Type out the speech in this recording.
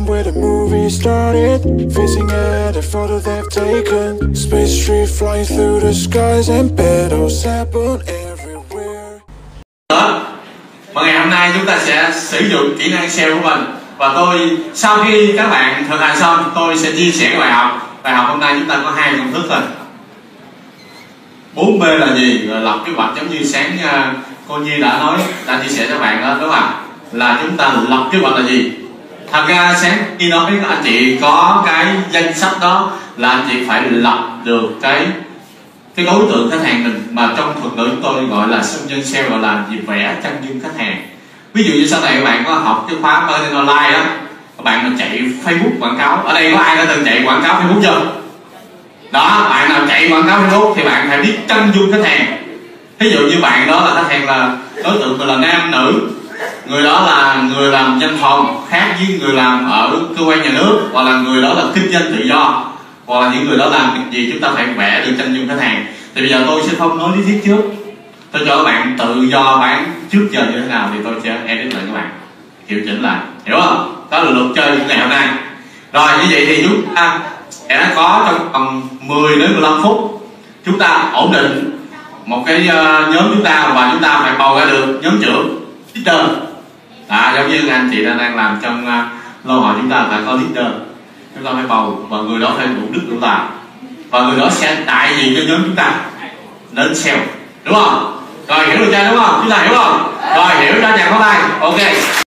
time where the movie started, facing at a photo they've taken. Space tree flying through the skies and battles happen everywhere. Đó. Và ngày hôm nay chúng ta sẽ sử dụng kỹ năng SEO của mình và tôi sau khi các bạn thực hành xong tôi sẽ chia sẻ bài học bài học hôm nay chúng ta có hai công thức thôi 4B là gì? Rồi lập kế hoạch giống như sáng ờ, cô Nhi đã nói đã chia sẻ cho bạn đó đúng không? ạ? Là chúng ta lập kế hoạch là gì? Thật ra sáng khi nói với anh chị có cái danh sách đó là anh chị phải lập được cái cái đối tượng khách hàng mình. Mà trong thuật ngữ chúng tôi gọi là sinh nhân sale gọi là gì vẽ chân dung khách hàng. Ví dụ như sau này các bạn có học cái khóa marketing online á các bạn mà chạy facebook quảng cáo, ở đây có ai đã từng chạy quảng cáo facebook chưa? Đó, bạn nào chạy quảng cáo facebook thì bạn phải biết chân dung khách hàng. Ví dụ như bạn đó là khách hàng là đối tượng là nam, nữ người đó là người làm văn phòng khác với người làm ở cơ quan nhà nước hoặc là người đó là kinh doanh tự do hoặc là những người đó làm việc gì chúng ta phải vẽ được tranh dung khách hàng. Thì bây giờ tôi sẽ không nói lý thuyết trước. Tôi cho các bạn tự do bán trước giờ như thế nào thì tôi sẽ edit lại các bạn. Hiệu chỉnh lại. Hiểu không? Đó là luật chơi của ngày hôm nay. Rồi như vậy thì chúng ta sẽ có trong vòng 10 đến 15 phút chúng ta ổn định một cái uh, nhóm chúng ta và chúng ta phải bầu ra được nhóm trưởng leader à, giống như anh chị đang đang làm trong à, uh, lâu hỏi chúng ta phải có leader. Chúng ta phải bầu và người đó phải đủ đức đủ tài. Và người đó sẽ đại diện cho nhóm chúng ta. Đến sale. Đúng không? Rồi hiểu được chưa? Đúng không? Chúng ta hiểu không? Rồi hiểu ra nhà có tay ok.